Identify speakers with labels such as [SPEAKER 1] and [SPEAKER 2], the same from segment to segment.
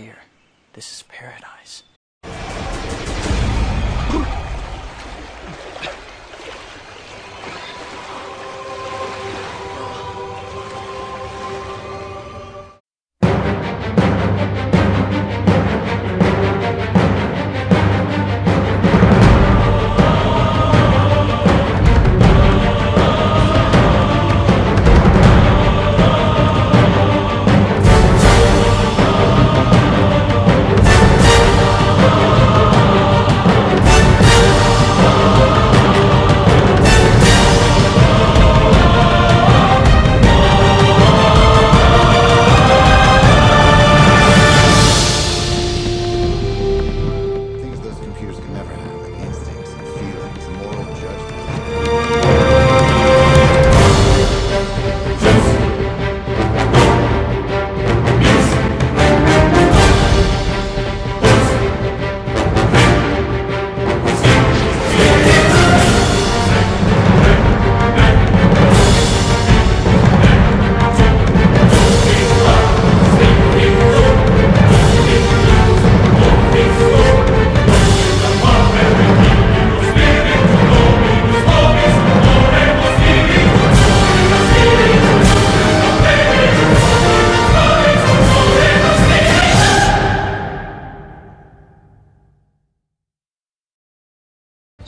[SPEAKER 1] here. This is paradise.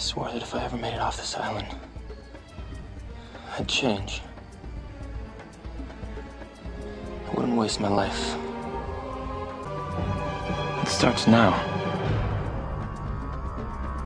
[SPEAKER 1] swore that if I ever made it off this island, I'd change. I wouldn't waste my life. It starts now.